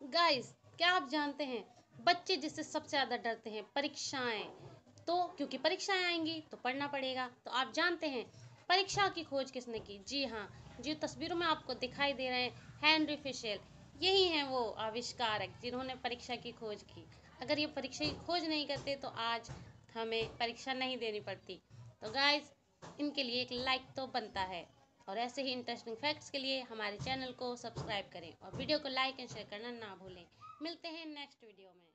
Guys क्या आप जानते हैं, बच्चे जिससे सबसे ज़्यादा डरते हैं, परीक्षाएँ। तो क्योंकि परीक्षाएँ आएँगी तो पढ़ना पड़ेगा। तो आप जानते हैं, परीक्षा की खोज किसने की? जी हाँ जो, तस्वीरों में आपको दिखाई दे रहे हैं हेनरी फिशेल यही हैं वो आविष्कारक जिन्होंने परीक्षा की खोज की। अगर ये परीक्षा की खोज नहीं करते तो आज हमें परीक्षा नहीं देनी पड़ती। तो गाइस इनके लिए एक लाइक तो बनता है। और ऐसे ही इंटरेस्टिंग फैक्ट्स के लिए हमारे चैनल को सब्सक्राइब करें और वीडियो को लाइक एंड शेयर करना ना भूलें। मिलते हैं नेक्स्ट वीडियो में।